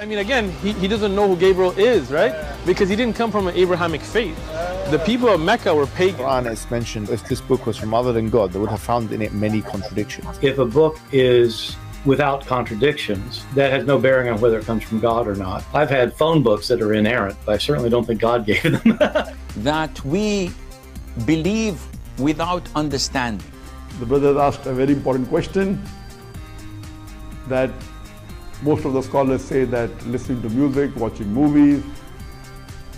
I mean, again, he, he doesn't know who Gabriel is, right? Because he didn't come from an Abrahamic faith. The people of Mecca were pagan. Quran is mentioned if this book was from other than God, they would have found in it many contradictions. If a book is without contradictions, that has no bearing on whether it comes from God or not. I've had phone books that are inerrant, but I certainly don't think God gave them. that we believe without understanding. The brother asked a very important question that most of the scholars say that listening to music, watching movies,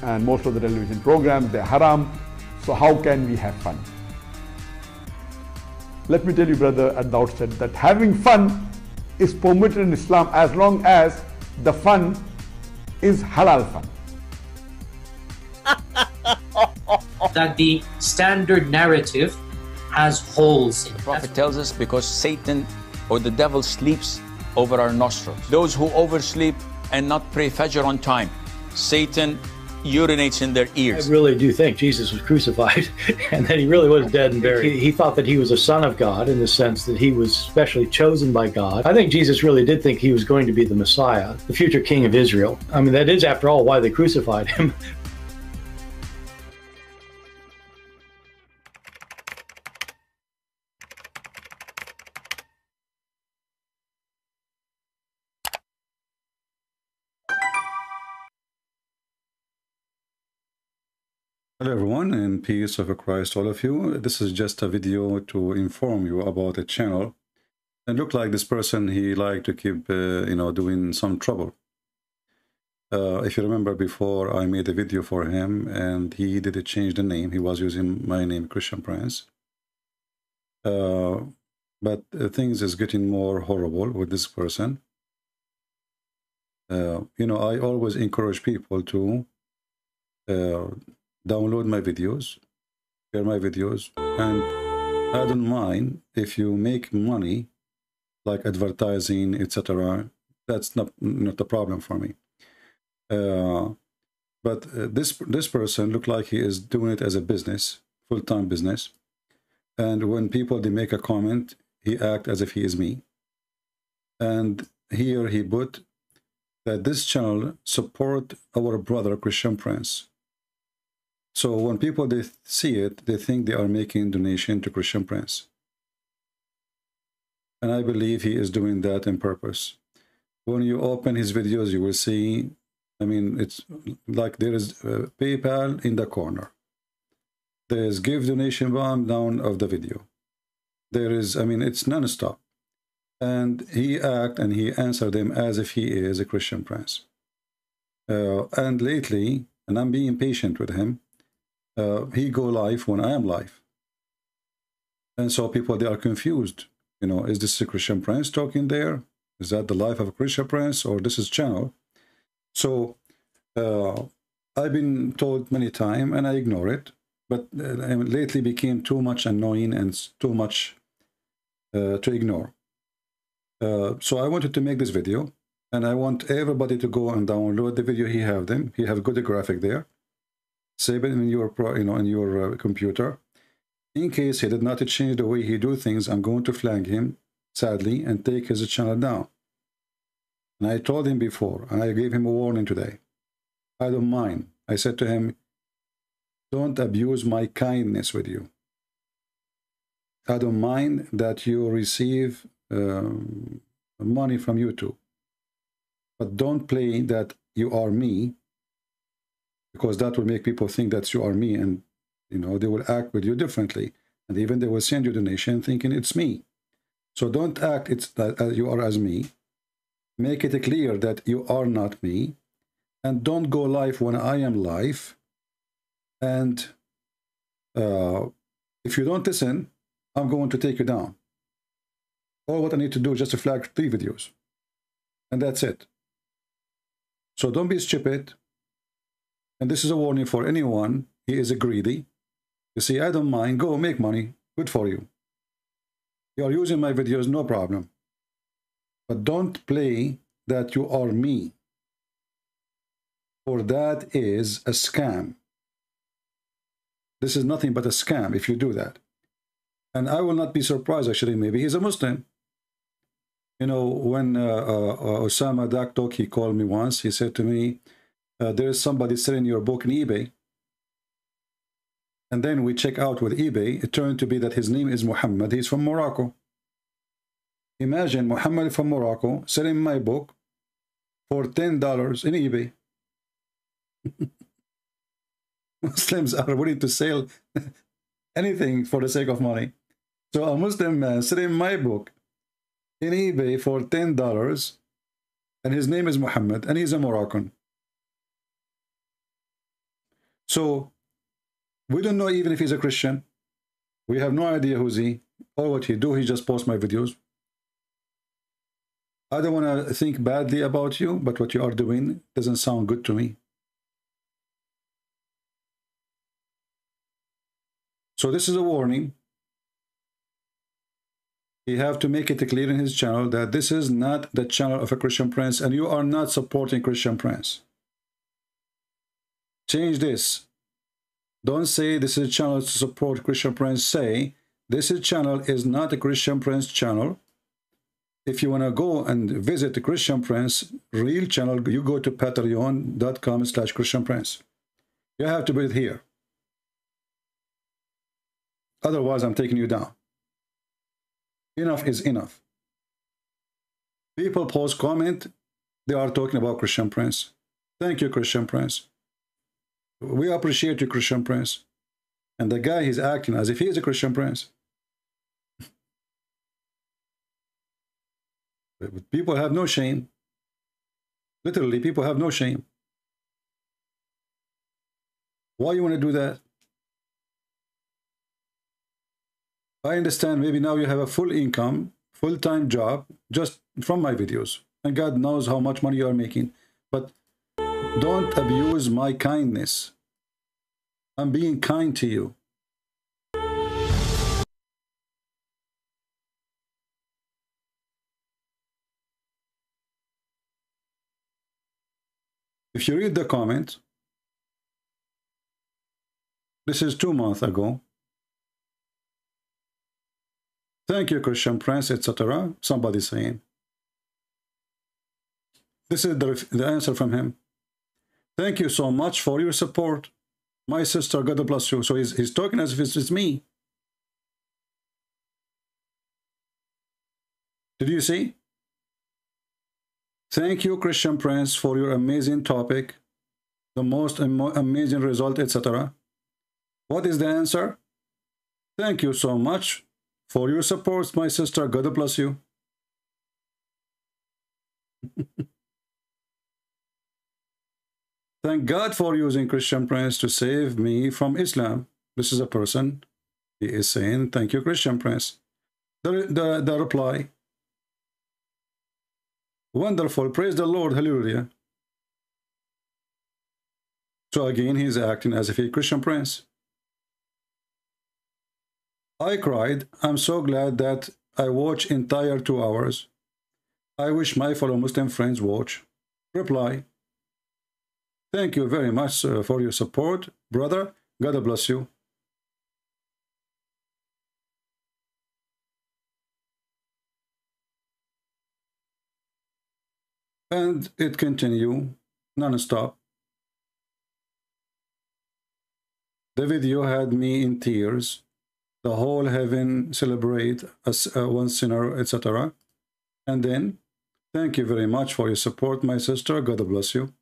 and most of the television programs, they're haram. So how can we have fun? Let me tell you, brother, at the outset that having fun is permitted in Islam as long as the fun is halal fun. that the standard narrative has holes in it. The Prophet tells us because Satan or the devil sleeps over our nostrils. Those who oversleep and not pray Fajr on time, Satan urinates in their ears. I really do think Jesus was crucified and that he really was dead and buried. He, he, thought that he was a son of God in the sense that he was specially chosen by God. I think Jesus really did think he was going to be the Messiah, the future king of Israel. I mean, that is, after all, why they crucified him. Hello everyone and peace of Christ all of you. This is just a video to inform you about a channel. And look like this person, he like to keep, uh, you know, doing some trouble. Uh, if you remember before, I made a video for him and he did change the name. He was using my name, Christian Prince. Uh, but things is getting more horrible with this person. Uh, you know, I always encourage people to uh, download my videos, share my videos, and I don't mind if you make money like advertising, etc. That's not not a problem for me. Uh, but uh, this this person looked like he is doing it as a business, full time business, and when people they make a comment, he act as if he is me. And here he put that this channel support our brother Christian Prince so when people they see it, they think they are making donation to Christian Prince. And I believe he is doing that in purpose. When you open his videos, you will see, I mean, it's like there is PayPal in the corner. There is give donation bomb down of the video. There is, I mean, it's non-stop. And he act and he answered them as if he is a Christian Prince. Uh, and lately, and I'm being patient with him, uh, he go live when I am live. And so people, they are confused. You know, is this a Christian Prince talking there? Is that the life of a Christian Prince or this is channel? So uh, I've been told many times and I ignore it. But uh, lately became too much annoying and too much uh, to ignore. Uh, so I wanted to make this video and I want everybody to go and download the video. He have them. He have good graphic there save it in your you know in your uh, computer. In case he did not change the way he do things i'm going to flag him sadly and take his channel down. And i told him before and i gave him a warning today. I don't mind i said to him. Don't abuse my kindness with you. I don't mind that you receive um, money from youtube but don't play that you are me because that will make people think that you are me and you know they will act with you differently. And even they will send you donation thinking it's me. So don't act it's that uh, you are as me. Make it clear that you are not me. And don't go live when i am live. And uh, if you don't listen i'm going to take you down. All what i need to do is just to flag three videos. And that's it. So don't be stupid and this is a warning for anyone. He is a greedy. You see, I don't mind. Go make money. Good for you. You are using my videos, no problem. But don't play that you are me. For that is a scam. This is nothing but a scam if you do that. And I will not be surprised, actually, maybe he's a Muslim. You know, when uh, uh, Osama Dakdok, he called me once, he said to me, uh, there is somebody selling your book in eBay. And then we check out with eBay. It turned to be that his name is Muhammad. He's from Morocco. Imagine Muhammad from Morocco selling my book for $10 in eBay. Muslims are willing to sell anything for the sake of money. So a Muslim man selling my book in eBay for $10 and his name is Muhammad and he's a Moroccan. So we don't know even if he's a Christian. We have no idea who's he or what he do. He just posts my videos. I don't want to think badly about you, but what you are doing doesn't sound good to me. So this is a warning. You have to make it clear in his channel that this is not the channel of a Christian prince and you are not supporting Christian prince. Change this. Don't say this is a channel to support Christian Prince. Say this is channel is not a Christian Prince channel. If you want to go and visit the Christian Prince real channel, you go to patreon.com slash Christian Prince. You have to be here. Otherwise, I'm taking you down. Enough is enough. People post comment, they are talking about Christian Prince. Thank you, Christian Prince. We appreciate you, Christian Prince. And the guy, he's acting as if he is a Christian Prince. But people have no shame. Literally, people have no shame. Why you want to do that? I understand maybe now you have a full income, full-time job, just from my videos. And God knows how much money you are making. But don't abuse my kindness. I'm being kind to you. If you read the comment, this is two months ago. Thank you, Christian Prince, etc. Somebody saying. This is the, the answer from him. Thank you so much for your support. My sister, God bless you. So he's, he's talking as if it's, it's me. Did you see? Thank you, Christian Prince, for your amazing topic, the most am amazing result, etc. What is the answer? Thank you so much for your support, my sister. God bless you. Thank God for using Christian Prince to save me from Islam. This is a person. He is saying, thank you, Christian Prince. The, the, the reply, wonderful, praise the Lord, hallelujah. So again, he's acting as if he's Christian Prince. I cried, I'm so glad that I watch entire two hours. I wish my fellow Muslim friends watch. Reply, Thank you very much uh, for your support, brother. God bless you. And it continue non-stop. The video had me in tears. The whole heaven celebrate as uh, one sinner, etc. And then, thank you very much for your support, my sister. God bless you.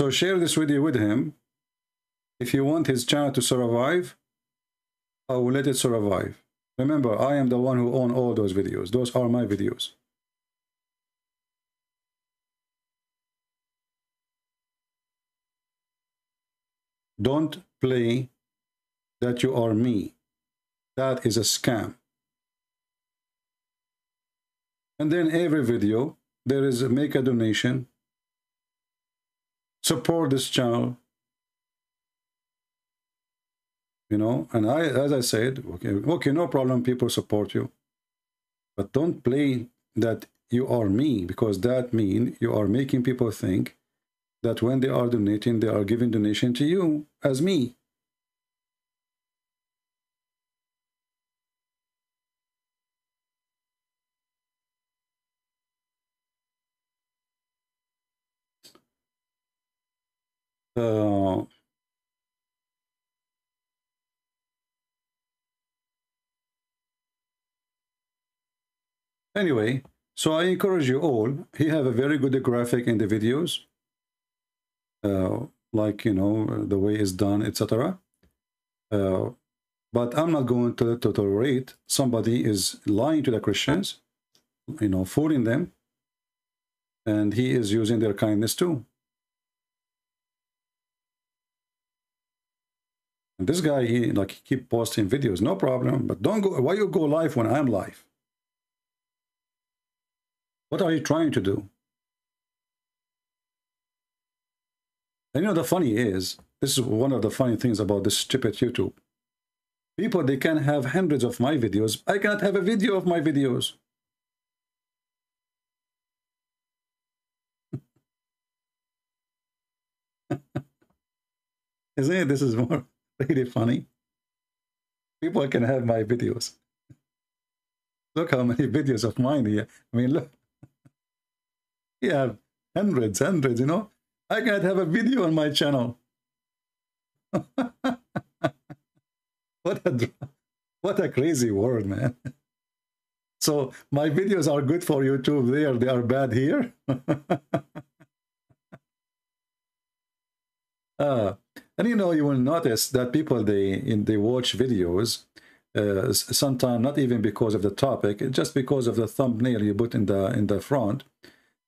So share this video with him. If you want his channel to survive, I will let it survive. Remember, I am the one who own all those videos. Those are my videos. Don't play that you are me. That is a scam. And then every video, there is a make a donation support this channel you know and i as i said okay okay no problem people support you but don't play that you are me because that mean you are making people think that when they are donating, they are giving donation to you as me. Uh, anyway, so I encourage you all. He have a very good graphic in the videos, uh, like you know the way it's done, etc. Uh, but I'm not going to, to tolerate somebody is lying to the Christians, you know, fooling them, and he is using their kindness too. And this guy, he like keep posting videos, no problem. But don't go. Why you go live when I'm live? What are you trying to do? And you know the funny is, this is one of the funny things about this stupid YouTube. People they can have hundreds of my videos. I cannot have a video of my videos. Isn't it? This is more really funny. People can have my videos. Look how many videos of mine here. I mean, look. You have hundreds, hundreds, you know. I can't have a video on my channel. what a what a crazy world, man. So my videos are good for YouTube there, they are bad here. uh, and you know, you will notice that people they in they watch videos uh, sometimes not even because of the topic, just because of the thumbnail you put in the in the front.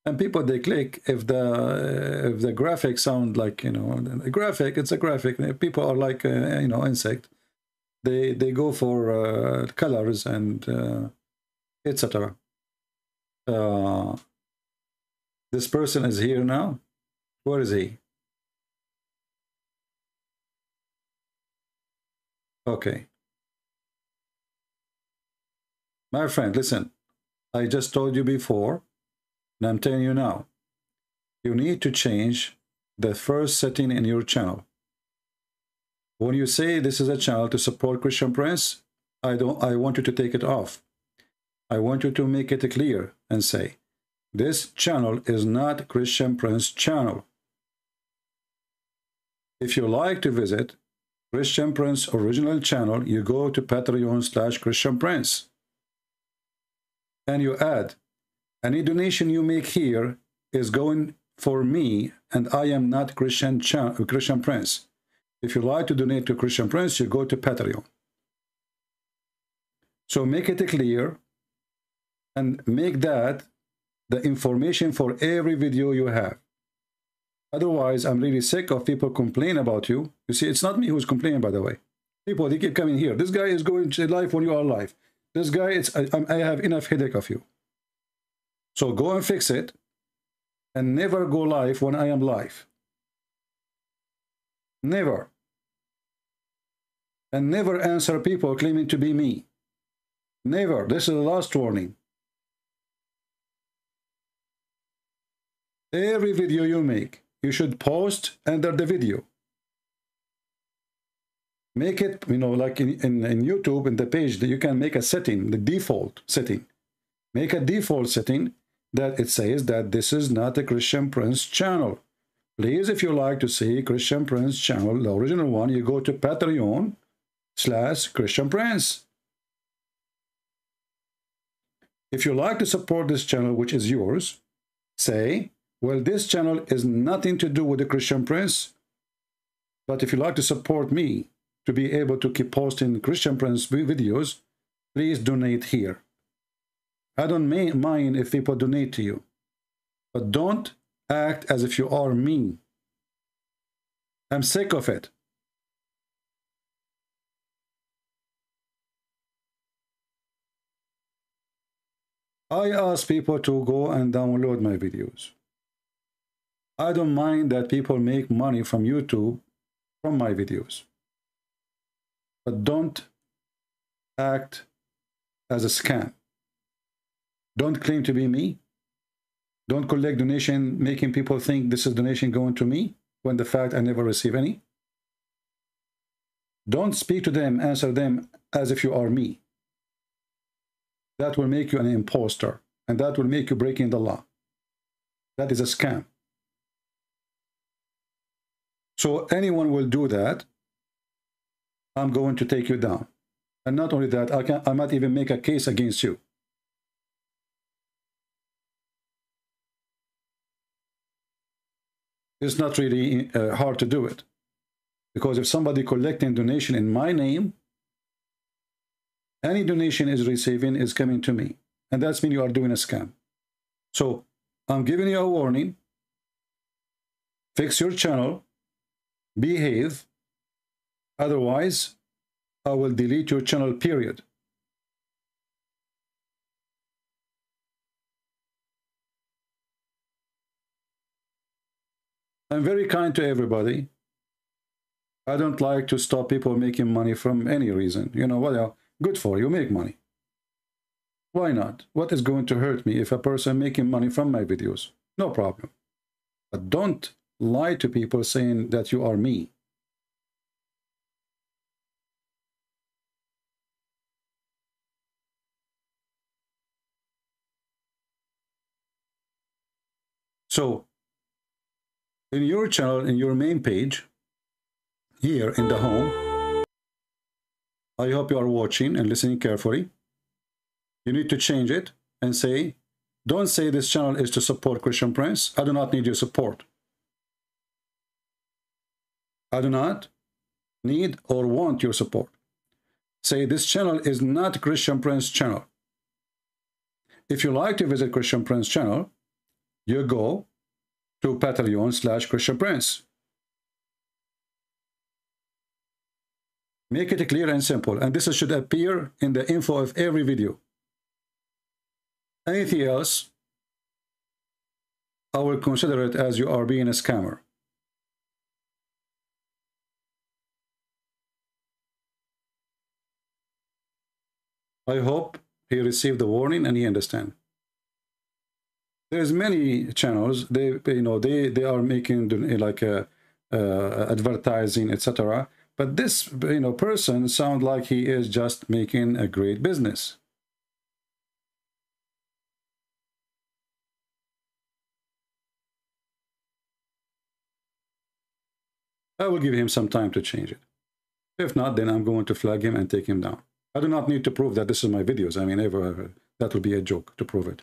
And people they click if the if the graphic sound like you know a graphic, it's a graphic. People are like uh, you know insect. They they go for uh, colors and uh, etc. Uh, this person is here now. Where is he? Okay. My friend, listen. I just told you before, and I'm telling you now. You need to change the first setting in your channel. When you say this is a channel to support Christian Prince, I don't I want you to take it off. I want you to make it clear and say, this channel is not Christian Prince channel. If you like to visit Christian Prince original channel, you go to Patreon slash Christian Prince. And you add, any donation you make here is going for me, and I am not Christian, Christian Prince. If you like to donate to Christian Prince, you go to Patreon. So make it clear and make that the information for every video you have. Otherwise, I'm really sick of people complain about you. You see, it's not me who's complaining, by the way. People, they keep coming here. This guy is going to life when you are alive. This guy, it's I, I have enough headache of you. So go and fix it and never go live when I am live. Never. And never answer people claiming to be me. Never. This is the last warning. Every video you make, you should post under the video. Make it, you know, like in, in, in YouTube, in the page, that you can make a setting, the default setting. Make a default setting that it says that this is not a Christian Prince channel. Please, if you like to see Christian Prince channel, the original one, you go to Patreon slash Christian Prince. If you like to support this channel, which is yours, say well, this channel is nothing to do with the Christian Prince. But if you like to support me to be able to keep posting Christian Prince videos, please donate here. I don't mind if people donate to you. But don't act as if you are me. I'm sick of it. I ask people to go and download my videos. I don't mind that people make money from YouTube from my videos. But don't act as a scam. Don't claim to be me. Don't collect donation, making people think this is donation going to me, when the fact I never receive any. Don't speak to them, answer them as if you are me. That will make you an impostor, and that will make you breaking the law. That is a scam. So anyone will do that, I'm going to take you down. And not only that, I, can, I might even make a case against you. It's not really uh, hard to do it. Because if somebody collecting donation in my name, any donation is receiving is coming to me. And that's mean you are doing a scam. So I'm giving you a warning. Fix your channel. Behave. Otherwise, I will delete your channel, period. I'm very kind to everybody. I don't like to stop people making money from any reason. You know, what? well, good for you, make money. Why not? What is going to hurt me if a person making money from my videos? No problem. But don't lie to people saying that you are me. So, in your channel, in your main page, here in the home, I hope you are watching and listening carefully. You need to change it and say, don't say this channel is to support Christian Prince. I do not need your support. I do not need or want your support. Say this channel is not Christian Prince channel. If you like to visit Christian Prince channel, you go to Patreon slash Christian Prince. Make it clear and simple. And this should appear in the info of every video. Anything else, I will consider it as you are being a scammer. I hope he received the warning and he understand there's many channels they you know they they are making like a, uh, advertising etc but this you know person sound like he is just making a great business I will give him some time to change it. If not, then I'm going to flag him and take him down. I do not need to prove that this is my videos. I mean, ever that would be a joke to prove it.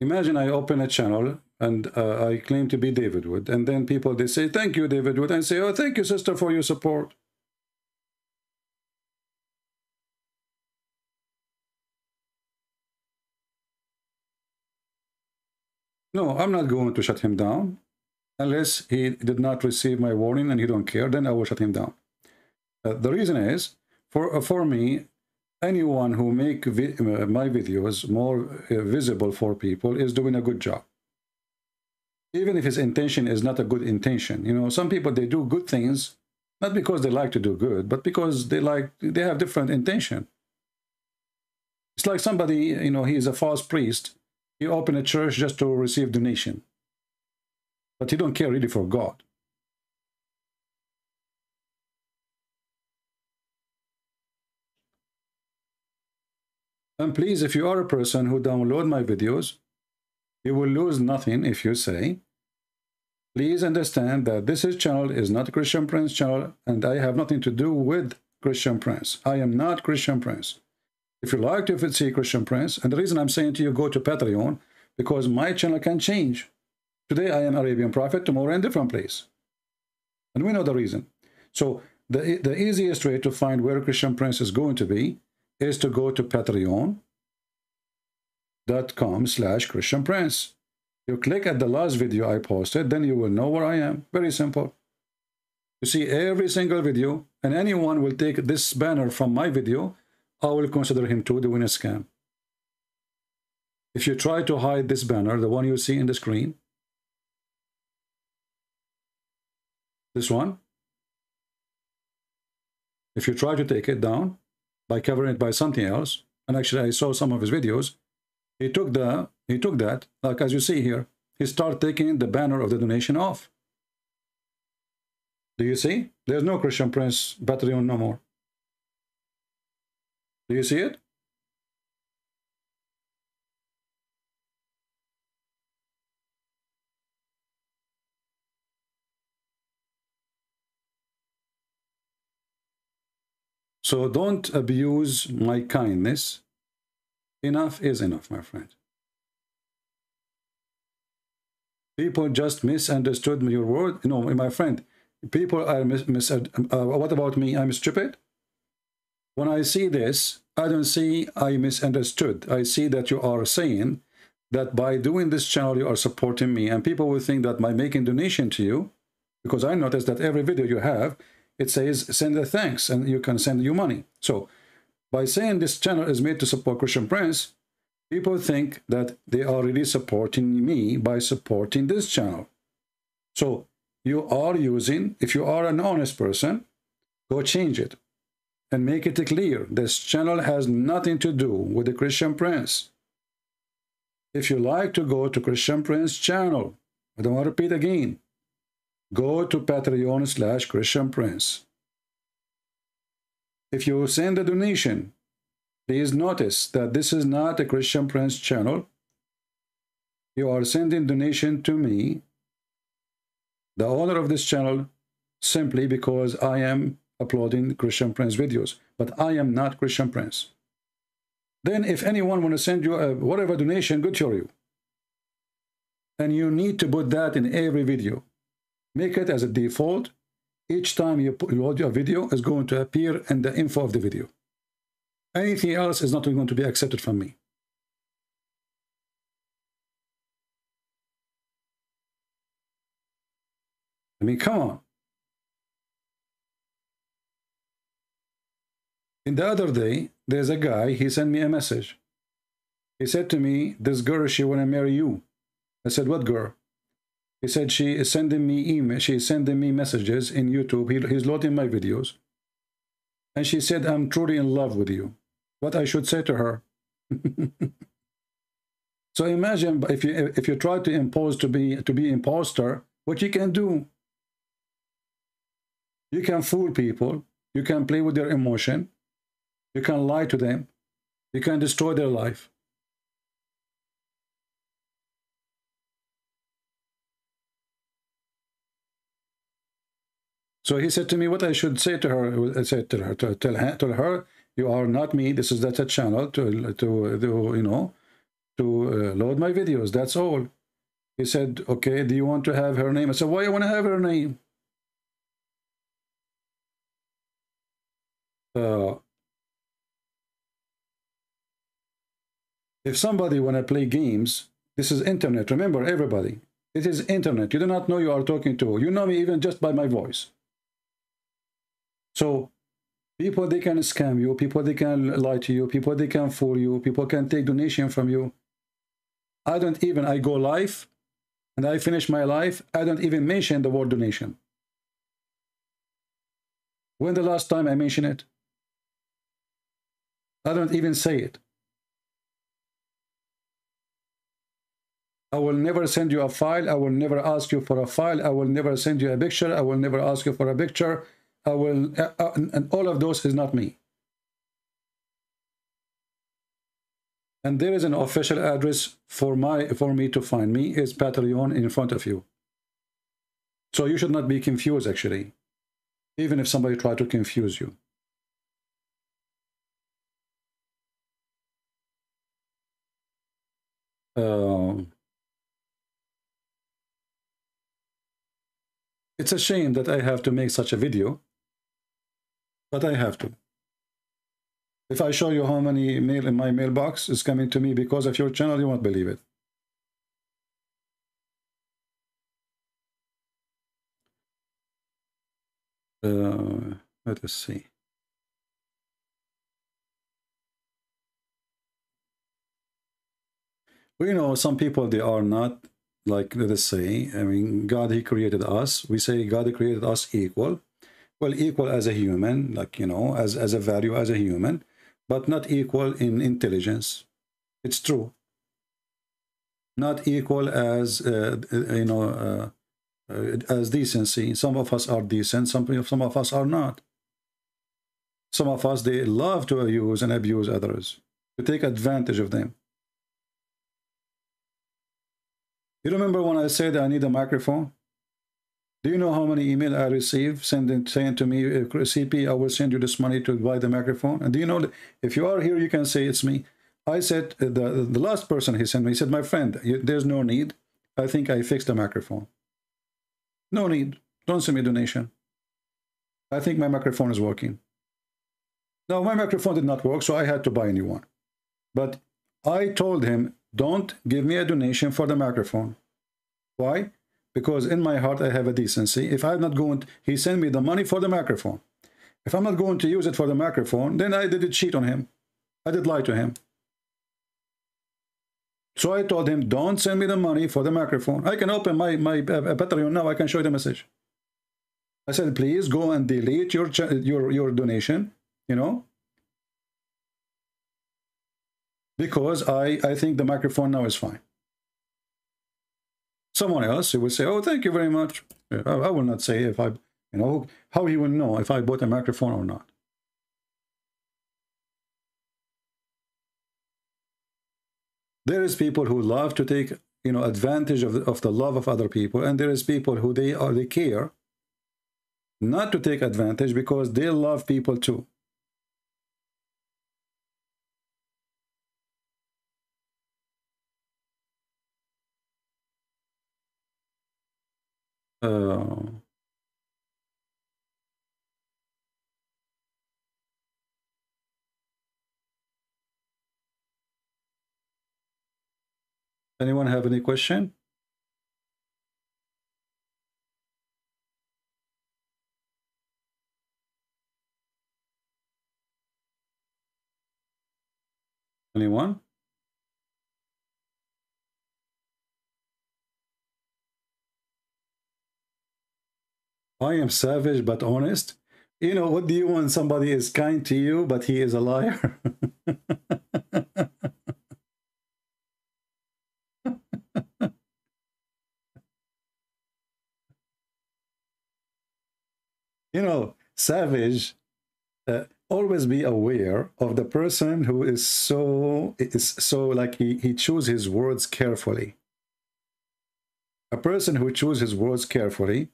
Imagine I open a channel and uh, I claim to be David Wood, and then people they say, "Thank you, David Wood," and say, "Oh, thank you, sister, for your support." No, I'm not going to shut him down unless he did not receive my warning and he don't care. Then I will shut him down. Uh, the reason is, for uh, for me, anyone who make vi uh, my videos more uh, visible for people is doing a good job even if his intention is not a good intention you know some people they do good things not because they like to do good but because they like they have different intention it's like somebody you know he is a false priest he open a church just to receive donation but you don't care really for god And please, if you are a person who download my videos, you will lose nothing if you say, please understand that this is channel is not Christian Prince channel, and I have nothing to do with Christian Prince. I am not Christian Prince. If you like to see Christian Prince, and the reason I'm saying to you, go to Patreon, because my channel can change. Today I am Arabian Prophet, tomorrow in different place. And we know the reason. So the, the easiest way to find where Christian Prince is going to be is to go to patreon.com slash Christian Prince. You click at the last video I posted, then you will know where I am. Very simple. You see every single video, and anyone will take this banner from my video, I will consider him to doing a scam. If you try to hide this banner, the one you see in the screen, this one, If you try to take it down by covering it by something else, and actually I saw some of his videos, he took the he took that, like as you see here, he started taking the banner of the donation off. Do you see? There's no Christian Prince Patreon no more. Do you see it? So don't abuse my kindness. Enough is enough, my friend. People just misunderstood me your word. No, my friend, people are mis, mis uh, what about me? I'm stupid? When I see this, I don't see I misunderstood. I see that you are saying that by doing this channel, you are supporting me. And people will think that by making donation to you, because I noticed that every video you have, it says send a thanks and you can send you money. So by saying this channel is made to support Christian Prince, people think that they are really supporting me by supporting this channel. So you are using, if you are an honest person, go change it and make it clear. This channel has nothing to do with the Christian Prince. If you like to go to Christian Prince channel, I don't want to repeat again, go to Patreon slash Christian Prince. If you send a donation, please notice that this is not a Christian Prince channel. You are sending donation to me, the owner of this channel, simply because I am uploading Christian Prince videos, but I am not Christian Prince. Then if anyone want to send you a whatever donation, good for you. And you need to put that in every video. Make it as a default. Each time you upload your video is going to appear in the info of the video. Anything else is not going to be accepted from me. I mean, come on. In the other day, there's a guy, he sent me a message. He said to me, this girl, she want to marry you. I said, what girl? He said she is sending me email. She is sending me messages in YouTube. He, he's loading my videos. And she said, I'm truly in love with you. What I should say to her. so imagine if you if you try to impose to be to be imposter, what you can do. You can fool people. You can play with their emotion. You can lie to them. You can destroy their life. So he said to me what I should say to her. I said to her, tell her, tell her, you are not me. This is that channel to to, to you know to uh, load my videos. That's all. He said, okay. Do you want to have her name? I said, why you want to have her name? Uh, if somebody want to play games, this is internet. Remember, everybody, it is internet. You do not know you are talking to. You know me even just by my voice. So people, they can scam you. People, they can lie to you. People, they can fool you. People can take donation from you. I don't even, I go live and I finish my life. I don't even mention the word donation. When the last time I mention it? I don't even say it. I will never send you a file. I will never ask you for a file. I will never send you a picture. I will never ask you for a picture. I will, uh, uh, and all of those is not me. And there is an official address for my for me to find me is Patreon in front of you. So you should not be confused actually, even if somebody try to confuse you. Uh, it's a shame that I have to make such a video but I have to. If I show you how many mail in my mailbox is coming to me because of your channel, you won't believe it. Uh, let us see. We know some people, they are not, like let us say, I mean, God, he created us. We say God created us equal well, equal as a human, like, you know, as, as a value as a human, but not equal in intelligence. It's true. Not equal as, uh, you know, uh, uh, as decency. Some of us are decent, some, some of us are not. Some of us, they love to use and abuse others, to take advantage of them. You remember when I said I need a microphone? Do you know how many email I receive sending saying to me, CP, I will send you this money to buy the microphone? And do you know that if you are here, you can say it's me. I said, uh, the, the last person he sent me, he said, my friend, there's no need. I think I fixed the microphone. No need. Don't send me donation. I think my microphone is working. Now, my microphone did not work, so I had to buy a new one. But I told him, don't give me a donation for the microphone. Why? Because in my heart, I have a decency. If I'm not going, to, he sent me the money for the microphone. If I'm not going to use it for the microphone, then I did cheat on him. I did lie to him. So I told him, don't send me the money for the microphone. I can open my, my uh, Patreon now. I can show you the message. I said, please go and delete your, your, your donation, you know, because I, I think the microphone now is fine. Someone else who will say, oh, thank you very much. Uh, I, I will not say if I, you know, how he will know if I bought a microphone or not. there is people who love to take you know advantage of, of the love of other people and there is people who they are they care not to take advantage because they love people too uh, Anyone have any question? Anyone? I am savage but honest. You know, what do you want? Somebody is kind to you, but he is a liar. you know, savage, uh, always be aware of the person who is so, is so like he, he chooses his words carefully. A person who chooses his words carefully,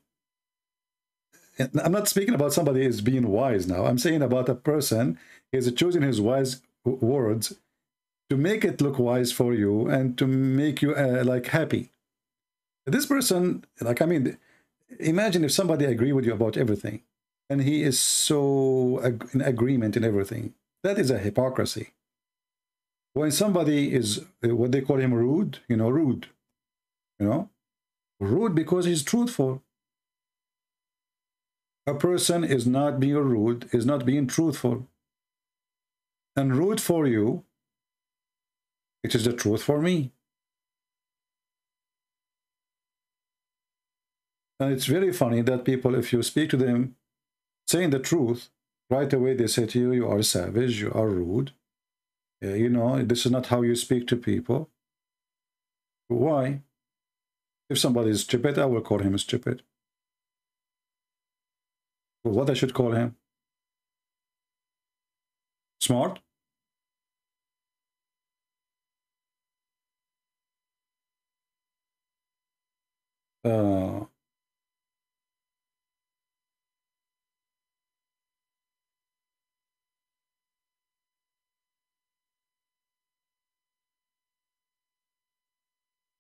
I'm not speaking about somebody is being wise now. I'm saying about a person is choosing his wise words to make it look wise for you and to make you uh, like happy. This person, like, I mean, imagine if somebody agree with you about everything and he is so ag in agreement in everything. That is a hypocrisy. When somebody is uh, what they call him rude, you know, rude, you know, rude because he's truthful. A person is not being rude, is not being truthful. And rude for you, it is the truth for me. And it's very funny that people, if you speak to them saying the truth, right away they say to you, you are savage, you are rude. You know, this is not how you speak to people. Why? If somebody is stupid, I will call him stupid. What I should call him? Smart? Uh,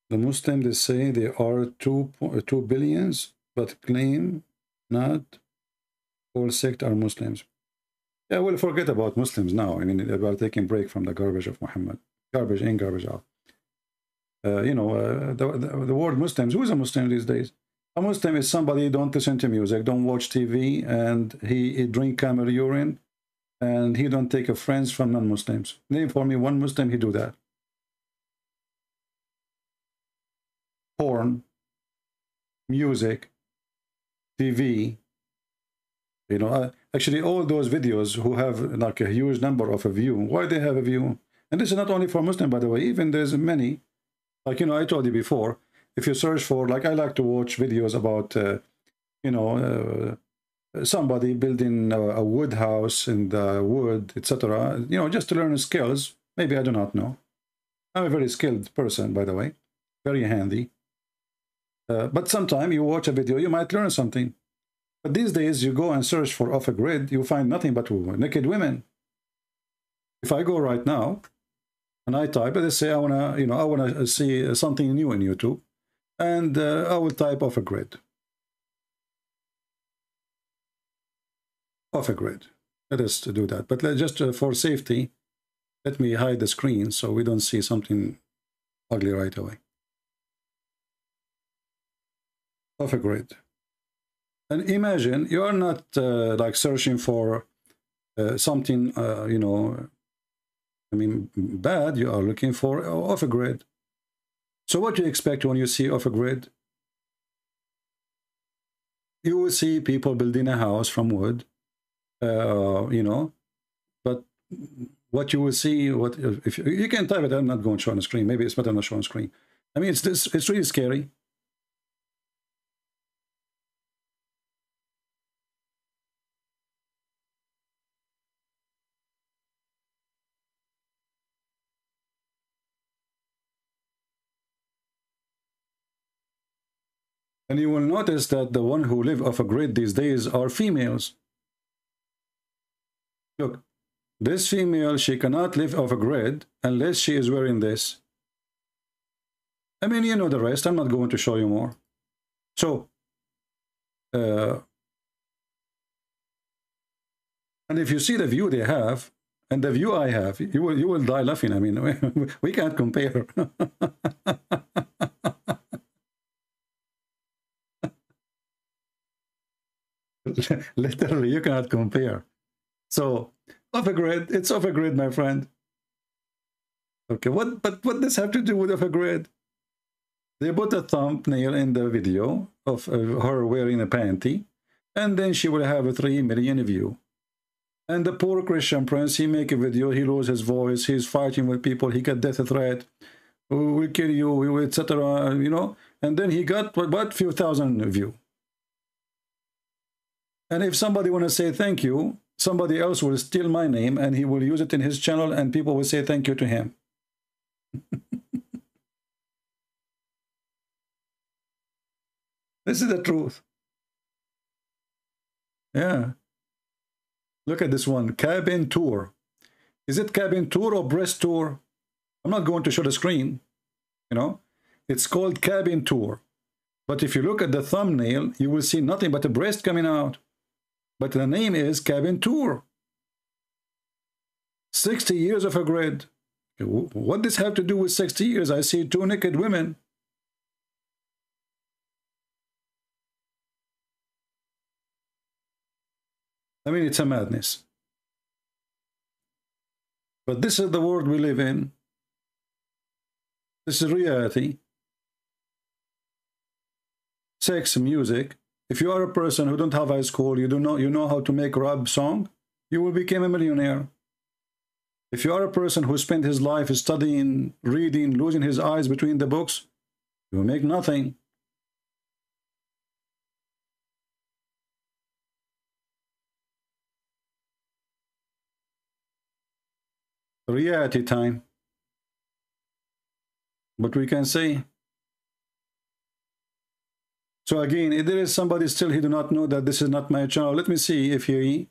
The Muslims, they say there are two, two billions, but claim not all sect are Muslims. Yeah, we'll forget about Muslims now. I mean, they are taking break from the garbage of Muhammad. Garbage in, garbage out. Uh, you know, uh, the, the, the, word Muslims, who is a Muslim these days? A Muslim is somebody don't listen to music, don't watch TV, and he, he drink camel urine, and he don't take friends from non-Muslims. Name for me one Muslim, he do that. porn, music, TV, You know, actually, all those videos who have like a huge number of a view, why they have a view? And this is not only for Muslim, by the way. Even there's many, like you know, I told you before. If you search for, like, I like to watch videos about, uh, you know, uh, somebody building a, a, wood house in the wood, etc. You know, just to learn skills. Maybe I do not know. I'm a very skilled person, by the way, very handy. Uh, but sometime you watch a video, you might learn something. But these days, you go and search for off a grid, you find nothing but naked women. If I go right now and I type, let's say I wanna, you know, I wanna see something new in YouTube, and uh, I will type off a grid. Off a grid. Let us do that. But just uh, for safety, let me hide the screen so we don't see something ugly right away. Off a grid. And imagine you are not uh, like searching for uh, something, uh, you know, I mean, bad. You are looking for off a grid. So what do you expect when you see off a grid? You will see people building a house from wood, uh, you know, but what you will see, what if you, you can type it, I'm not going to show on the screen. Maybe it's better not show on screen. I mean, it's this, it's really scary. And you will notice that the one who live off a grid these days are females. Look, this female, she cannot live off a grid unless she is wearing this. I mean, you know the rest. I'm not going to show you more. So, uh, and if you see the view they have and the view I have, you will you will die laughing. I mean, we can't compare. Literally, you cannot compare. So, off a grid, it's off a grid, my friend. Okay, what? But what does have to do with off a grid? They put a thumbnail in the video of her wearing a panty, and then she will have a three million view. And the poor Christian prince, he make a video, he lose his voice, he's fighting with people, he got death threat, we will kill you, etc. You know, and then he got what, what few thousand view. And if somebody want to say thank you, somebody else will steal my name and he will use it in his channel and people will say thank you to him. this is the truth. Yeah. Look at this one, cabin tour. Is it cabin tour or breast tour? I'm not going to show the screen, you know. It's called cabin tour. But if you look at the thumbnail, you will see nothing but a breast coming out. But the name is Cabin Tour. 60 years of a grid. What does have to do with 60 years? I see two naked women. I mean, it's a madness. But this is the world we live in. This is reality. Sex, music, if you are a person who don't have high school, you do know you know how to make rap song, you will become a millionaire. If you are a person who spent his life studying, reading, losing his eyes between the books, you will make nothing. Reality time. But we can say so again, if there is somebody still he do not know that this is not my channel, let me see if he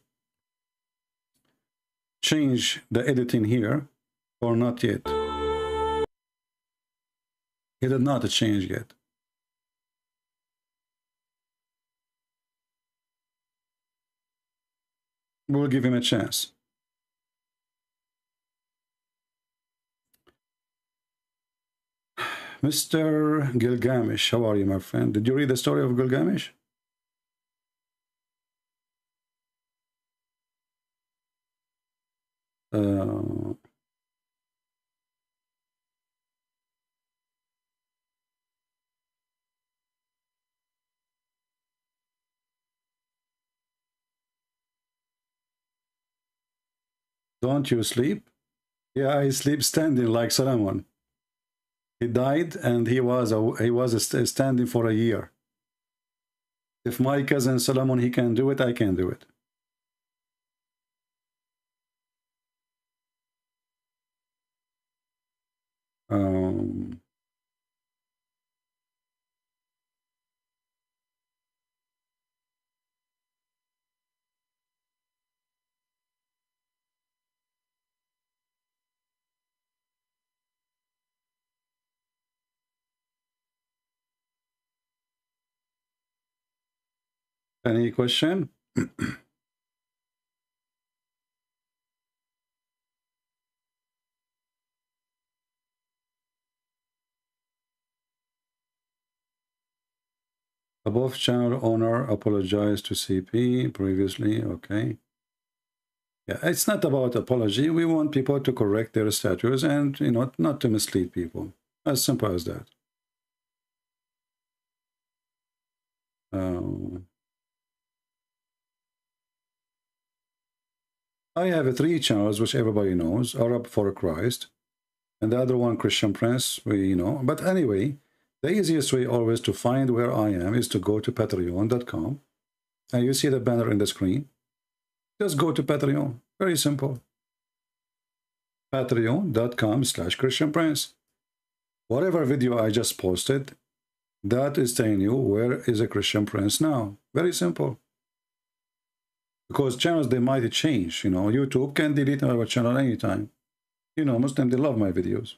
change the editing here or not yet. He did not change yet. We'll give him a chance. Mr. Gilgamesh, how are you, my friend? Did you read the story of Gilgamesh? Uh, Don't you sleep? Yeah, I sleep standing like Solomon. He died and he was a, he was a standing for a year. If my cousin Solomon, he can do it, I can do it. Um, Any question? Above channel owner apologized to CP previously. Okay. Yeah, it's not about apology. We want people to correct their status and, you know, not to mislead people. As simple as that. Um, I have three channels, which everybody knows, Arab for Christ, and the other one, Christian Prince, we you know. But anyway, the easiest way always to find where I am is to go to patreon.com, and you see the banner in the screen. Just go to Patreon. Very simple. Patreon.com slash Christian Prince. Whatever video I just posted, that is telling you where is a Christian Prince now. Very simple because channels they might change you know. Youtube can delete our channel anytime. You know muslims they love my videos.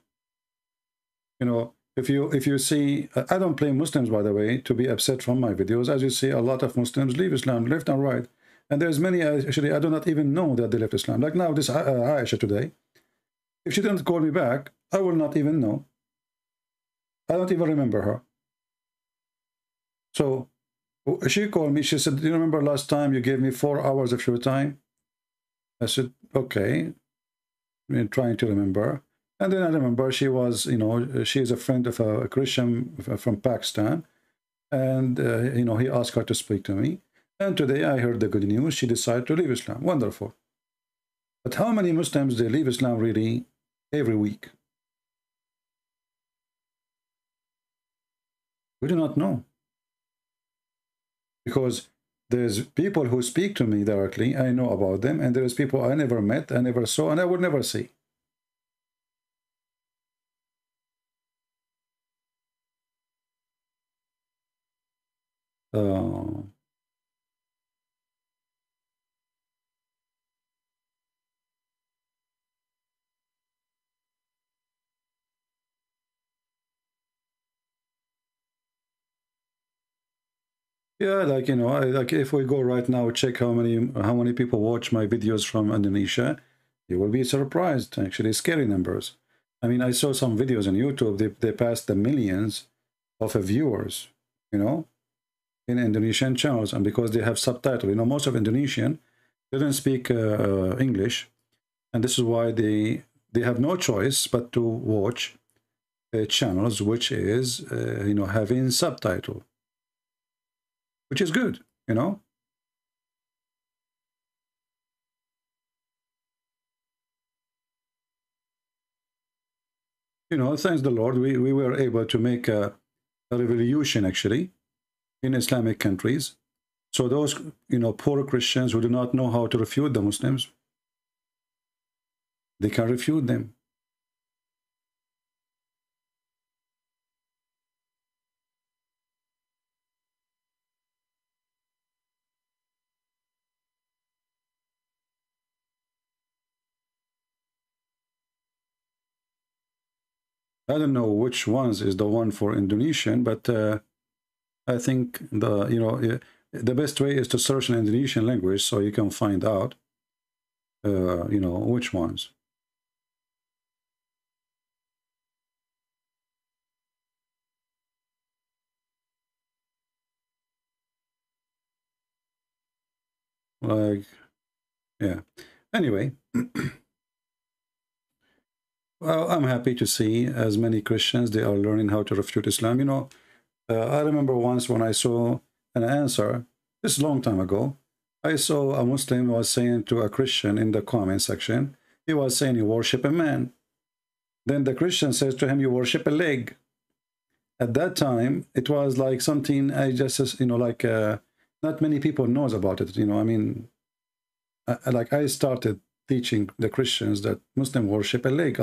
You know if you if you see i don't blame muslims by the way to be upset from my videos. As you see a lot of muslims leave islam left and right. And there's many actually i do not even know that they left islam. Like now this uh, aisha today if she didn't call me back i will not even know. I don't even remember her. So she called me. She said, do you remember last time you gave me four hours of your time? I said, okay. I'm trying to remember. And then I remember she was, you know, she is a friend of a Christian from Pakistan. And, uh, you know, he asked her to speak to me. And today I heard the good news. She decided to leave Islam. Wonderful. But how many Muslims, they leave Islam really every week? We do not know because there's people who speak to me directly, I know about them, and there's people I never met, I never saw, and I would never see. Uh, Yeah, like you know, I, like if we go right now, check how many how many people watch my videos from Indonesia, you will be surprised. Actually, scary numbers. I mean, I saw some videos on YouTube. They they passed the millions of viewers. You know, in Indonesian channels, and because they have subtitle, you know, most of Indonesian don't speak uh, uh, English, and this is why they they have no choice but to watch uh, channels which is uh, you know having subtitle which is good, you know. You know, thanks the Lord, we, we were able to make a, a revolution actually in Islamic countries. So those, you know, poor Christians who do not know how to refute the Muslims, they can refute them. I don't know which ones is the one for Indonesian, but uh, I think the you know the best way is to search in Indonesian language so you can find out uh, you know which ones. Like, yeah. Anyway. Well, I'm happy to see as many Christians, they are learning how to refute Islam. You know, uh, I remember once when I saw an answer, this long time ago, I saw a Muslim was saying to a Christian in the comment section, He was saying, you worship a man. Then the Christian says to him, you worship a leg. At that time, it was like something I just, you know, like uh, not many people knows about it. You know, I mean, I, like I started teaching the Christians that Muslim worship a leg.